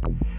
Bye.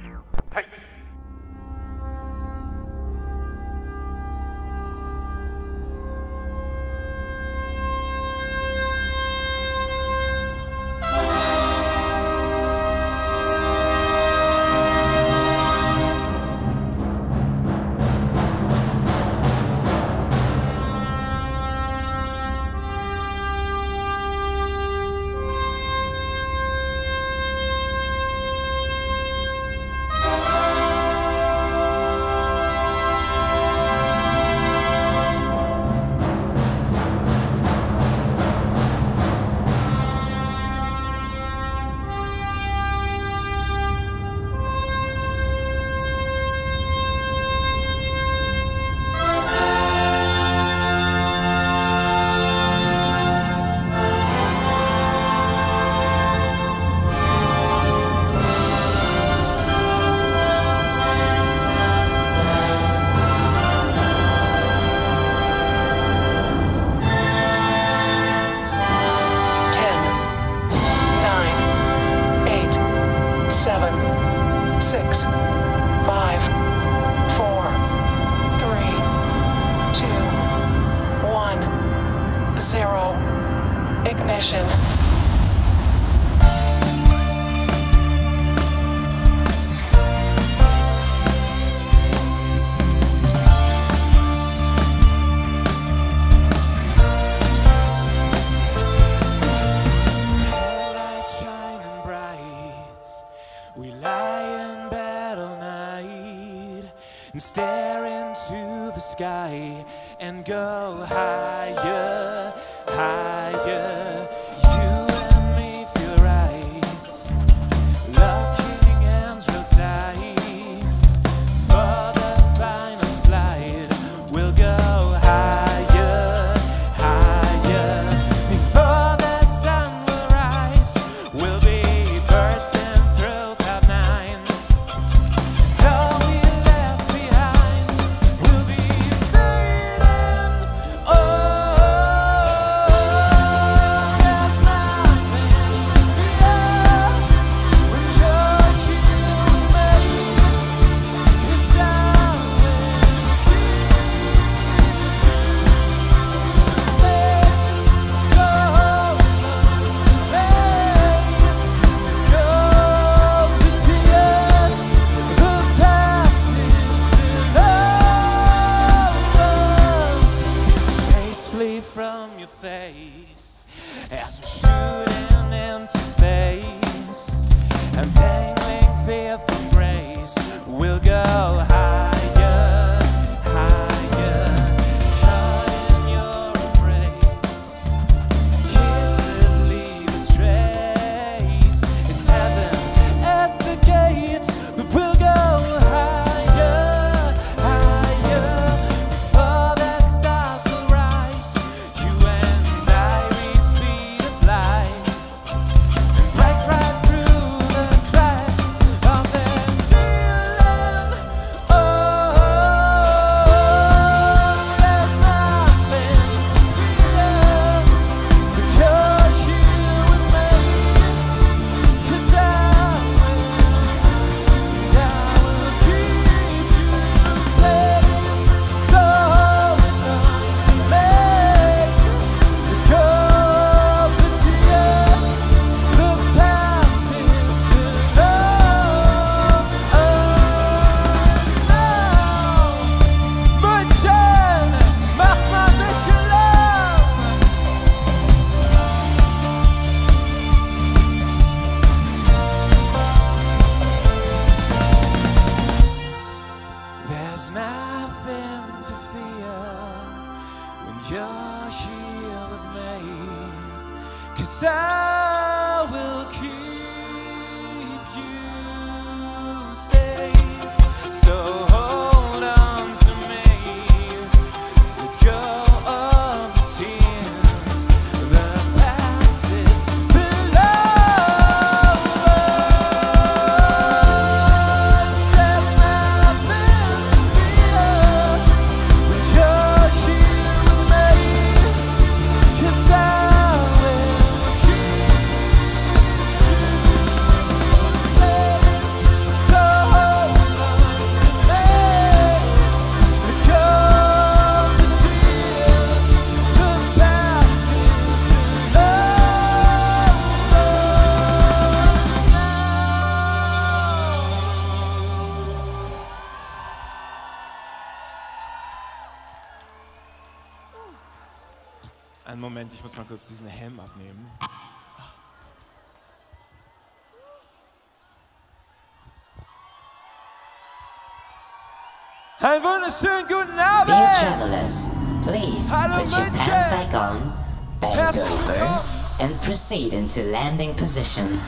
Have a guten Abend. Dear travelers, please put your pants back on, bend over, and proceed into landing position.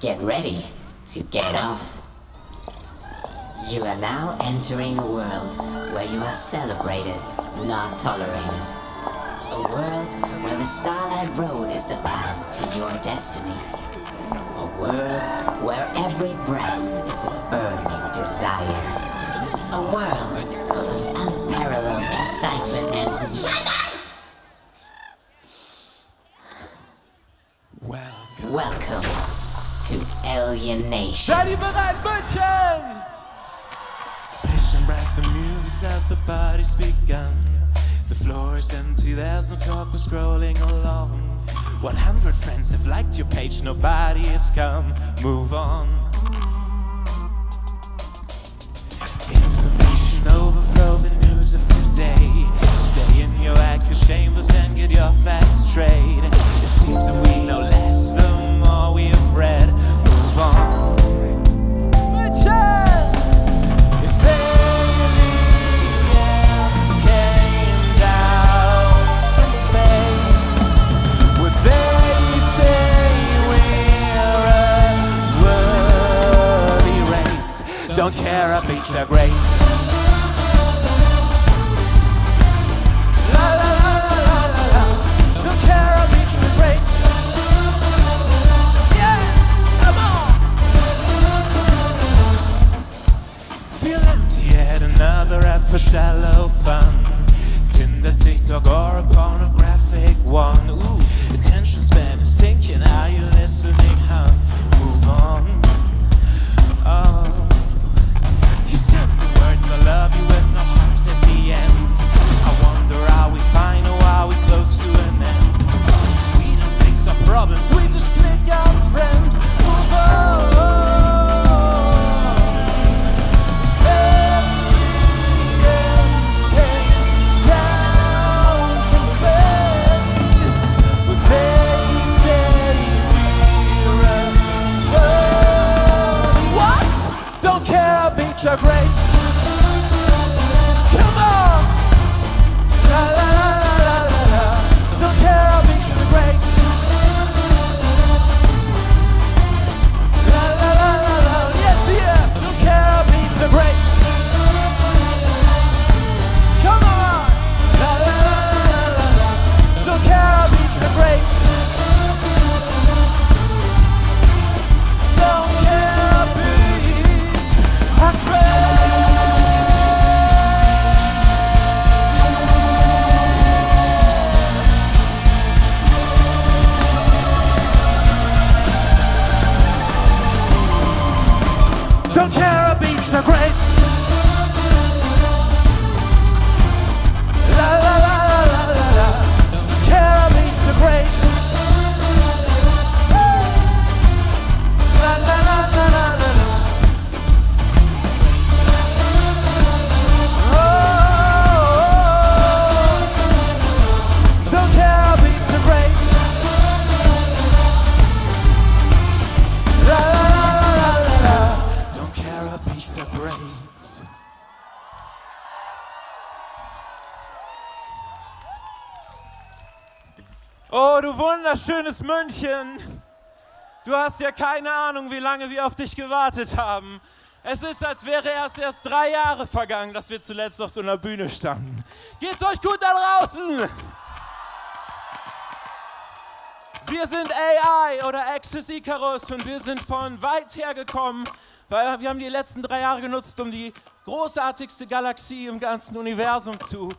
Get ready to get off. You are now entering a world where you are celebrated, not tolerated. A world where the Starlight Road is the path to your destiny. A world where every breath is a burning desire. A world full of unparalleled excitement and... Shut Welcome. Welcome to Alienation. Seid ihr bereit, breath, the music's at the body's begun. The floor is empty, there's no talk, we're scrolling along. 100 friends have liked your page, nobody has come. Move on. your act is shameless and get your facts straight. It seems that we know less the more we have read. Move on. Don't care, about beats are great. liebes München, du hast ja keine Ahnung, wie lange wir auf dich gewartet haben. Es ist, als wäre erst erst drei Jahre vergangen, dass wir zuletzt auf so einer Bühne standen. Geht's euch gut da draußen? Wir sind AI oder Axis Icarus und wir sind von weit her gekommen, weil wir haben die letzten drei Jahre genutzt, um die großartigste Galaxie im ganzen Universum zu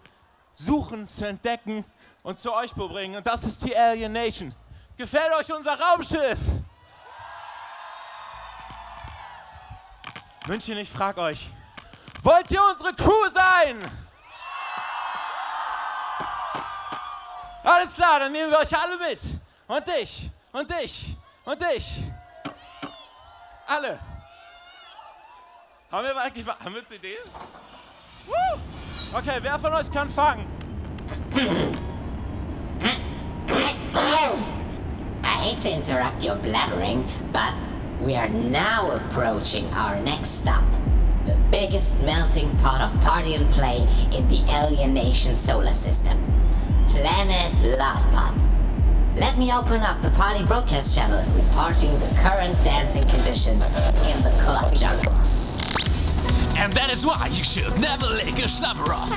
suchen, zu entdecken und zu euch zu bringen. Und das ist die Alien Nation. Gefällt euch unser Raumschiff? München, ich frag euch, wollt ihr unsere Crew sein? Alles klar, dann nehmen wir euch alle mit. Und dich, und dich, und dich. Alle. Haben wir eigentlich haben wir CD? Woo! Okay, wer von euch kann fangen? hate to interrupt your blabbering, but we are now approaching our next stop. The biggest melting pot of party and play in the alienation solar system. Planet Love Pop. Let me open up the party broadcast channel reporting the current dancing conditions in the club jungle. And that is why you should never lick a schnapperot.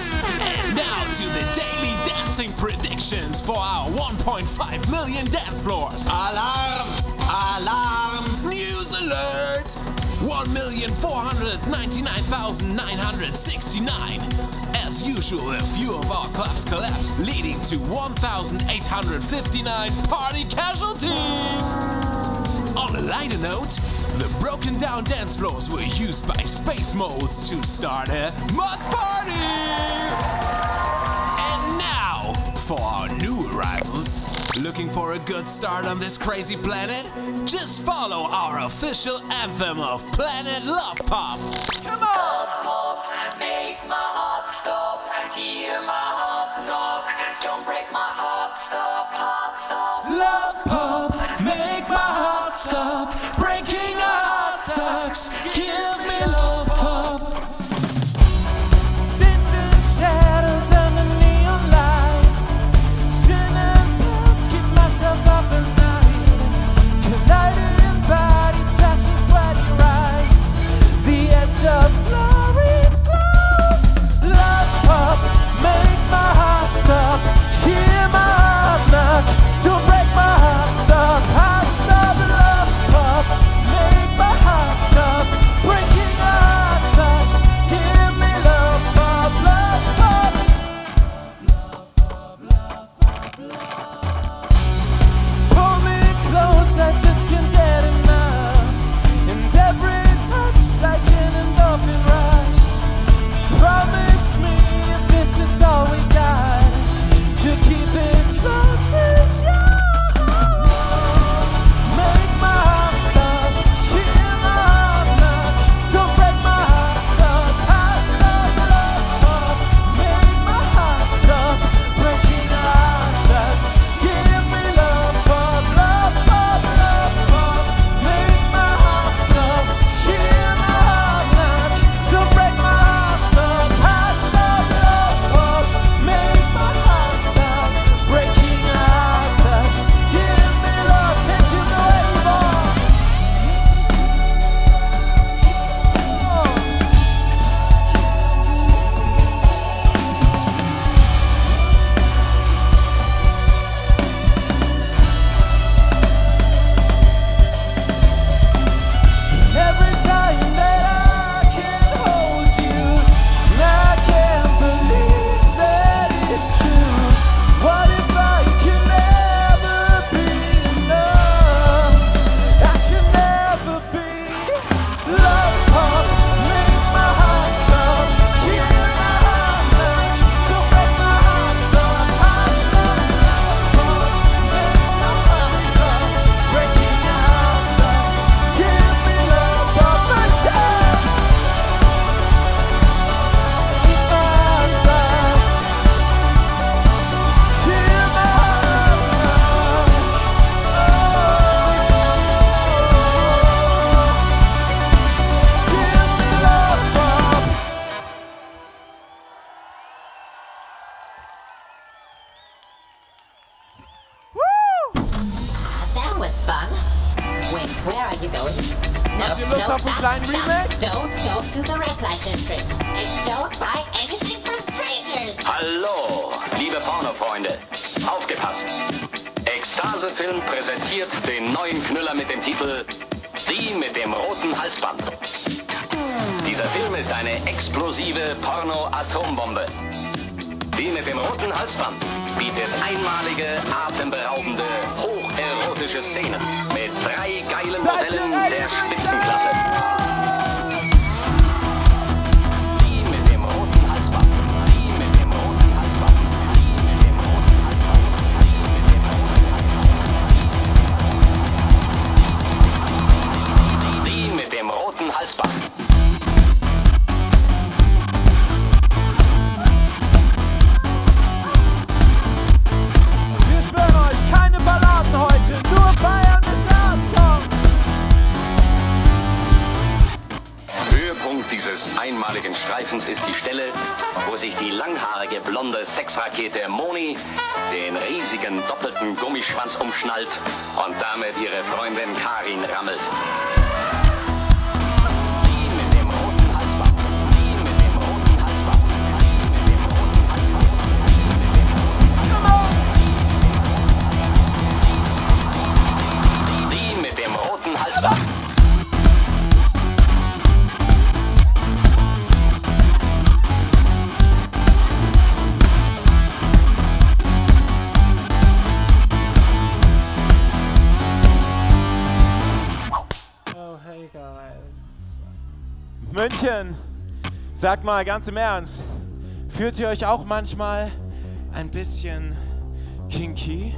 And now to the daily dancing predictions for our 1.5 million dance floors. Alarm! Alarm! News alert! 1,499,969. As usual, a few of our clubs collapsed, leading to 1,859 party casualties. On a lighter note, the broken down dance floors were used by space molds to start a mud party! And now, for our new arrivals, looking for a good start on this crazy planet? Just follow our official anthem of Planet Love Pop! Come on! Love Pop, make my heart stop, I hear my heart knock, don't break my heart, stop, heart stop, Love Pop! Atombombe. Die mit dem roten Halsband bietet einmalige, atemberaubende, hocherotische Szenen mit drei geilen Modellen der Spitzenklasse. heutigen Streifens ist die Stelle, wo sich die langhaarige blonde Sexrakete Moni den riesigen doppelten Gummischwanz umschnallt und damit ihre Freundin Karin rammelt. Hallöchen! Sag mal ganz im Ernst, fühlt ihr euch auch manchmal ein bisschen kinky?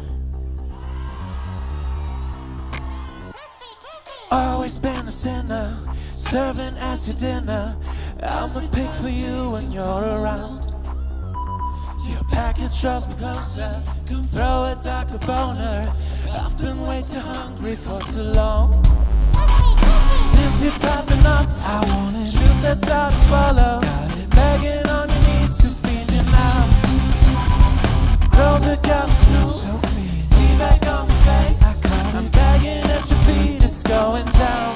Always been a sinner, serving as your dinner. I'm the pick for you when you're around. Your package draws me closer, come throw a darker boner. I've been way too hungry for too long. Fancy type the knots, I want it. Truth that's hard to swallow. Got it. Begging on your knees to feed you now. Grow the gum smooth. So clean. Teabag on my face. I call I'm it. begging at your feet. It's going down.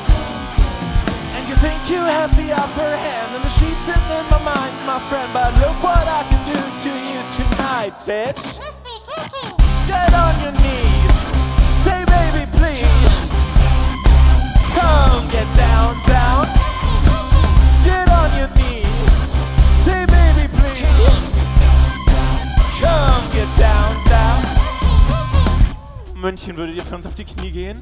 And you think you have the upper hand. And the sheets and in my mind, my friend. But look what I can do to you tonight, bitch. Let's be Get on your knees. Come get down, down. Get on your knees. Say, baby, please. Come get down, down. München, würdet ihr für uns auf die Knie gehen?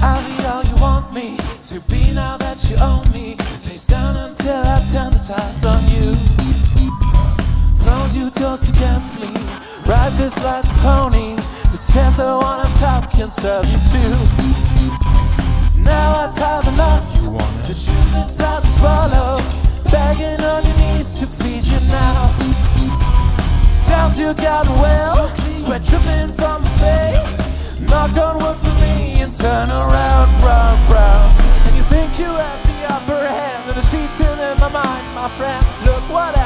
I'll be all you want me to be now that you own me. Face down until I turn the tides on you. Throws you close against me. Ride this like a pony. Who says the one on top can serve you too? Now I tie the knots. The truth that's hard to swallow. Begging on your knees to feed you now. Tells you got well. Sweat dripping from the face. Knock on wood for me and turn around, round, round. And you think you have the upper hand. And the sheets in my mind, my friend. Look what I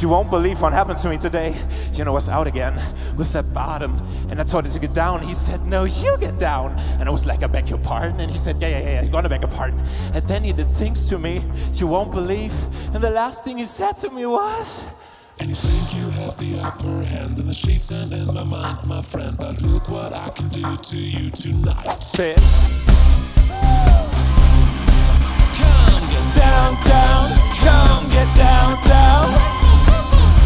You won't believe what happened to me today. You know, I was out again with that bottom and I told him to get down. He said, No, you get down. And I was like, I beg your pardon. And he said, Yeah, yeah, yeah, you're gonna beg your pardon. And then he did things to me you won't believe. And the last thing he said to me was, and you think you have the upper hand in the sheets and in my mind, my friend. But look what I can do to you tonight. Bitch. Come get down, down. Come get down, down.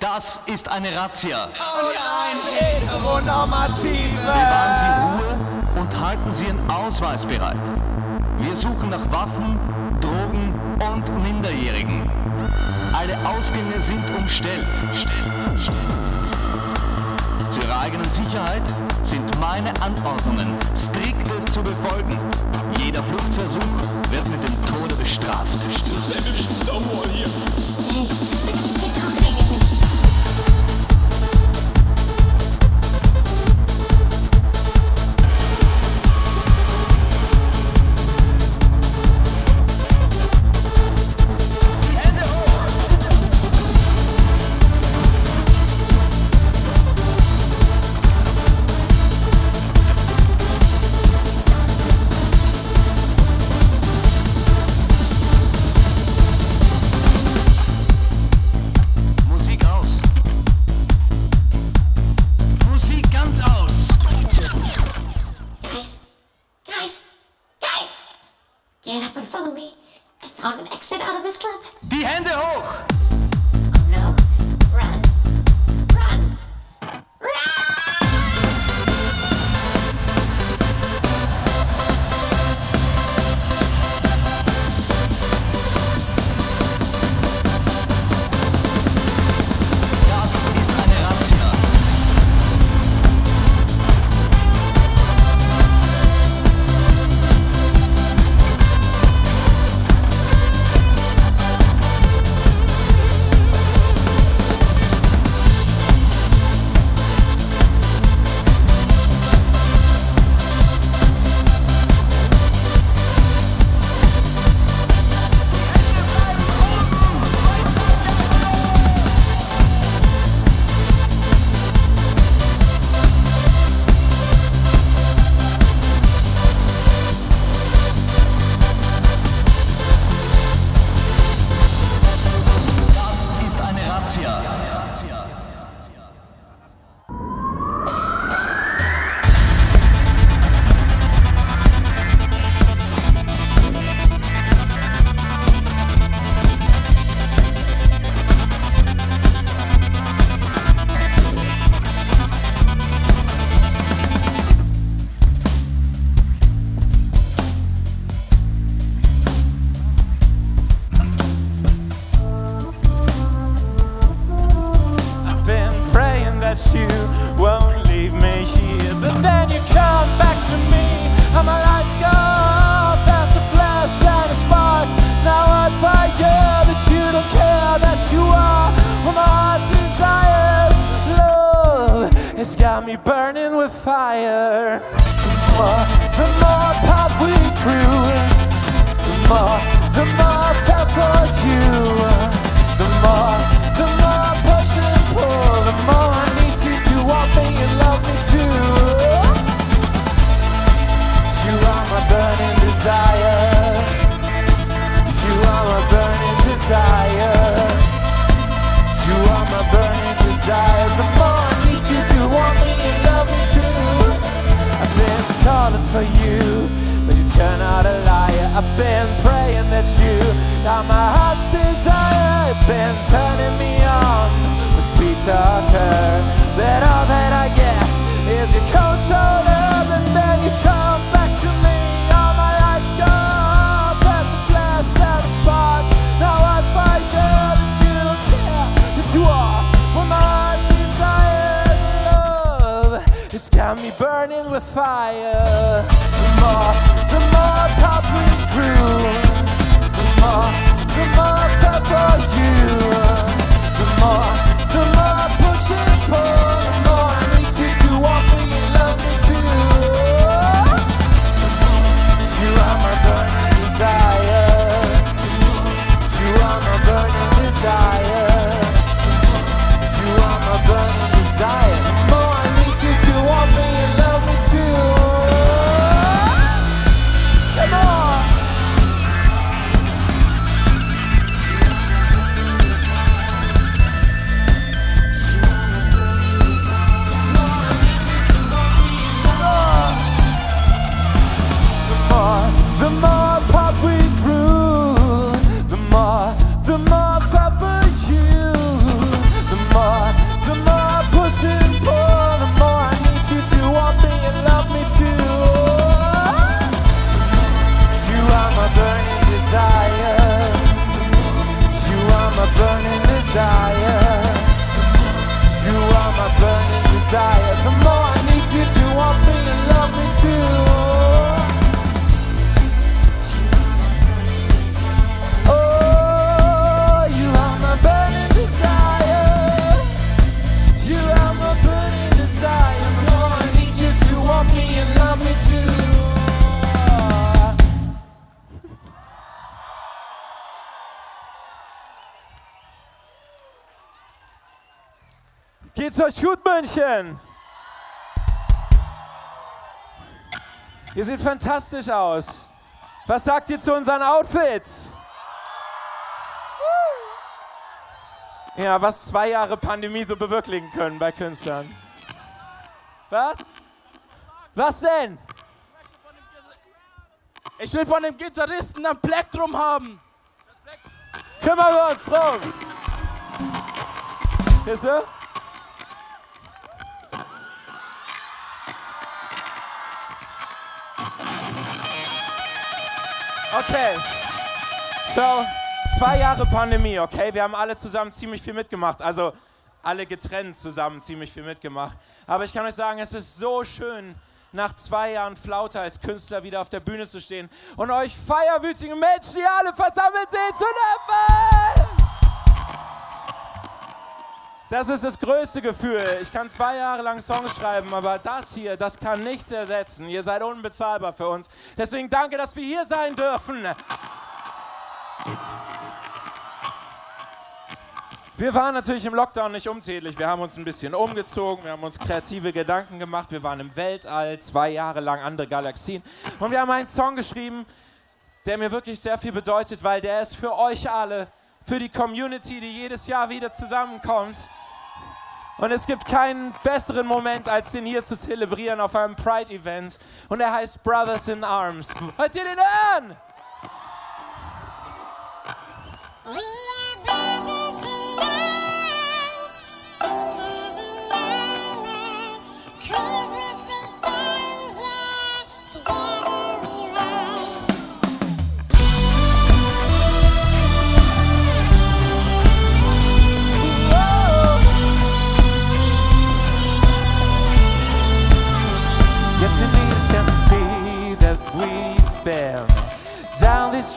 Das ist eine Razzia. Und ein Heteronormative. Bewahren Sie Ruhe und halten Sie Ihren Ausweis bereit. Wir suchen nach Waffen, Drogen und Minderjährigen. Alle Ausgänge sind umstellt. Stellt, stellt. Zu Ihrer eigenen Sicherheit sind meine Anordnungen striktes zu befolgen. Jeder Fluchtversuch wird mit dem Tode bestraft. Das ist der Stonewall hier. I've been praying that you are my heart's desire. You've been turning me on with sweet talker. That all that I get is your cold shoulder, and then you come back to me. All my lights go off. There's a flash, there's a spark. Now I find girl that you don't care that you are. Well, my desire love has got me burning with fire. The more, the more pop more, the more I time for you, the more. Geht's euch gut, München? Ihr seht fantastisch aus. Was sagt ihr zu unseren Outfits? Ja, was zwei Jahre Pandemie so bewirken können bei Künstlern. Was? Was denn? Ich will von dem Gitarristen ein Plektrum haben. Kümmern wir uns drum. Ist er? Okay. So, zwei Jahre Pandemie, okay? Wir haben alle zusammen ziemlich viel mitgemacht. Also alle getrennt zusammen ziemlich viel mitgemacht. Aber ich kann euch sagen, es ist so schön, nach zwei Jahren Flaute als Künstler wieder auf der Bühne zu stehen und euch feierwütigen Menschen, die alle versammelt sind, zu dürfen! Das ist das größte Gefühl. Ich kann zwei Jahre lang Songs schreiben, aber das hier, das kann nichts ersetzen. Ihr seid unbezahlbar für uns. Deswegen danke, dass wir hier sein dürfen. Wir waren natürlich im Lockdown nicht untätig. Wir haben uns ein bisschen umgezogen, wir haben uns kreative Gedanken gemacht. Wir waren im Weltall, zwei Jahre lang andere Galaxien. Und wir haben einen Song geschrieben, der mir wirklich sehr viel bedeutet, weil der ist für euch alle für die Community, die jedes Jahr wieder zusammenkommt. Und es gibt keinen besseren Moment, als den hier zu zelebrieren auf einem Pride-Event. Und er heißt Brothers in Arms. Hört ihr den an?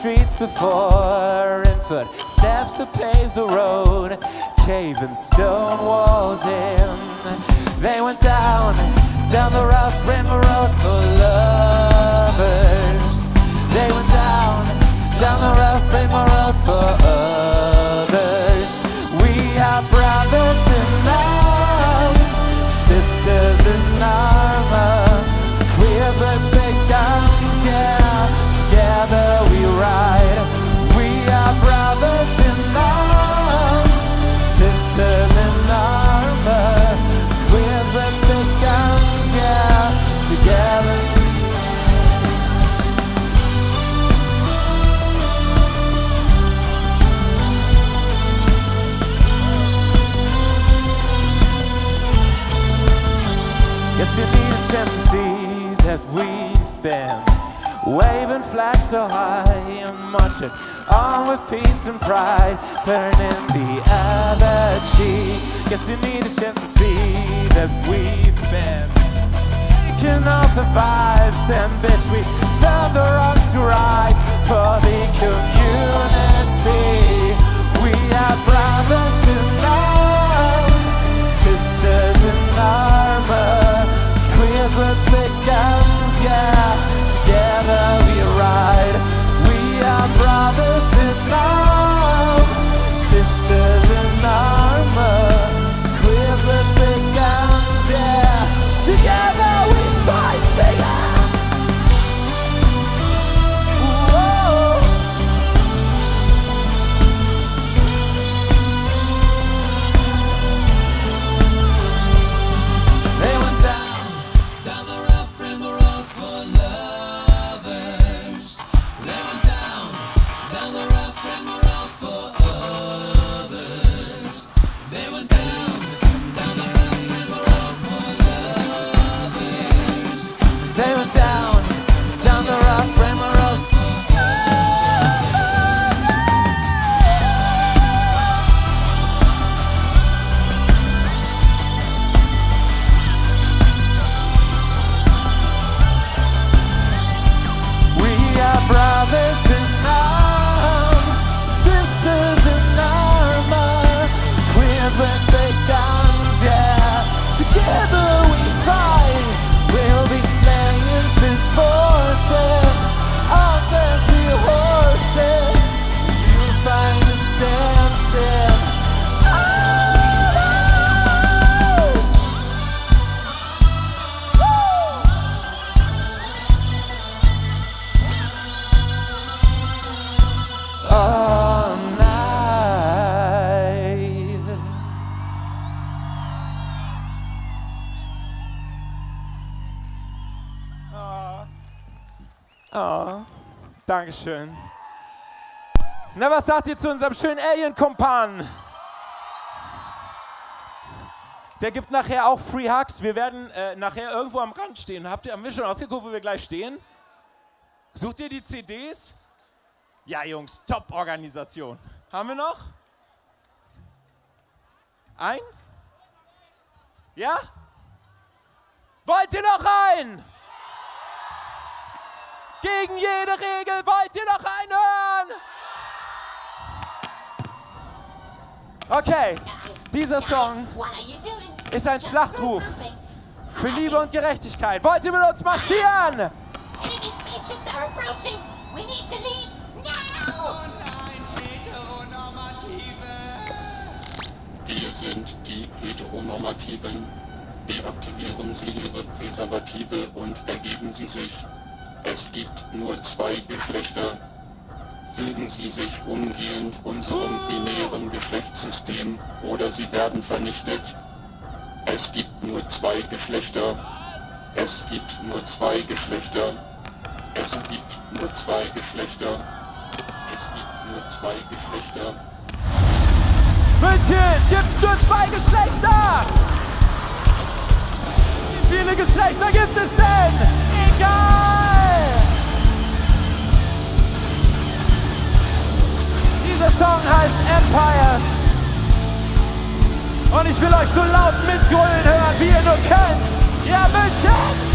streets before, and footsteps that pave the road, cave and stone walls in. They went down, down the rough rim road for lovers. They went down, down the rough rim road for others. We are brothers in arms, sisters in love. Waving flags so high and marching on with peace and pride Turning the other cheek Guess you need a chance to see that we've been Taking off the vibes and bitch we turned Dankeschön. Na, was sagt ihr zu unserem schönen Alien-Kumpan? Der gibt nachher auch Free Hugs. Wir werden äh, nachher irgendwo am Rand stehen. Habt ihr, haben wir schon ausgeguckt, wo wir gleich stehen? Sucht ihr die CDs? Ja, Jungs, Top-Organisation. Haben wir noch? Ein? Ja? Wollt ihr noch ein? gegen jede Regel. Wollt ihr noch einen hören? Okay, dieser Song ist ein Schlachtruf für Liebe und Gerechtigkeit. Wollt ihr mit uns marschieren? Wir sind die Heteronormativen. Deaktivieren Sie Ihre Präservative und ergeben Sie sich es gibt nur zwei Geschlechter. Fügen Sie sich umgehend unserem binären Geschlechtssystem, oder Sie werden vernichtet. Es gibt nur zwei Geschlechter. Es gibt nur zwei Geschlechter. Es gibt nur zwei Geschlechter. Es gibt nur zwei Geschlechter. München, gibt's nur zwei Geschlechter? Wie viele Geschlechter gibt es denn? Egal! Song heißt Empires. Und ich will euch so laut mitgrölen hören, wie ihr nur könnt. Ja, München!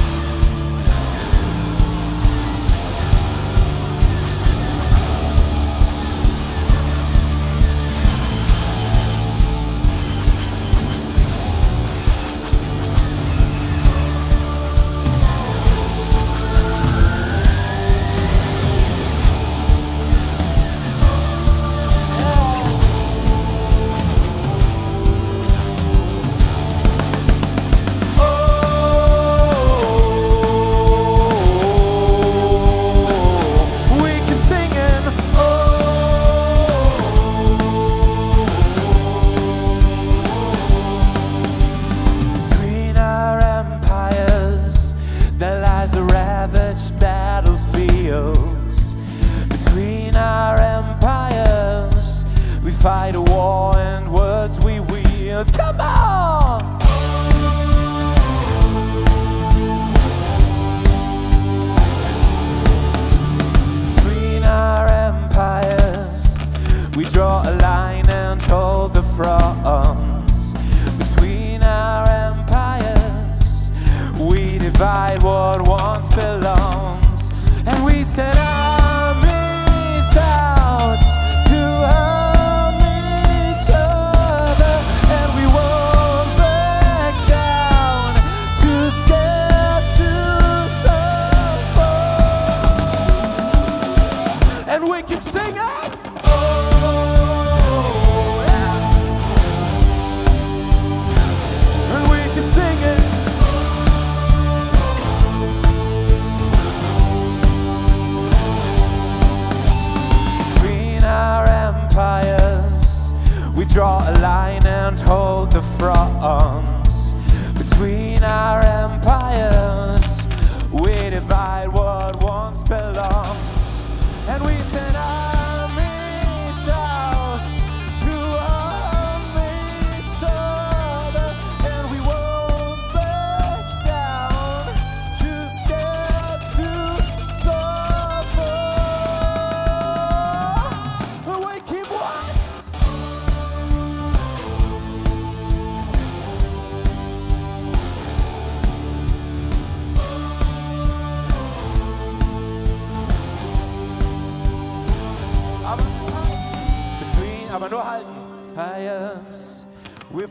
called the frog.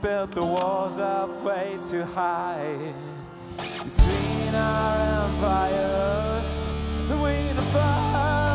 built the walls up way too high between our empires. We defy.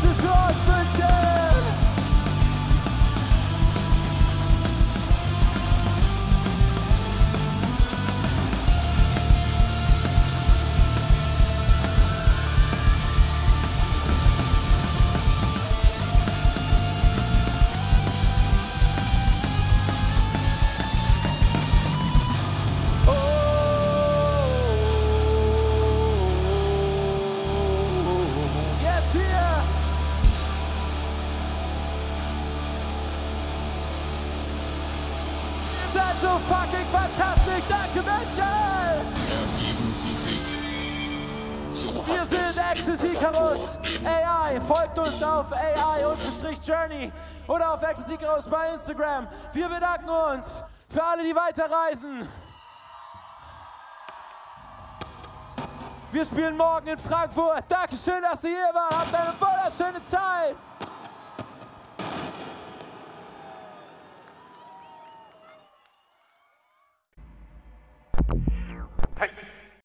This to all. Folgt uns auf AI-Journey oder auf Ecstasy Groß bei Instagram. Wir bedanken uns für alle, die weiterreisen. Wir spielen morgen in Frankfurt. Dankeschön, dass ihr hier wart. Habt eine wunderschöne Zeit.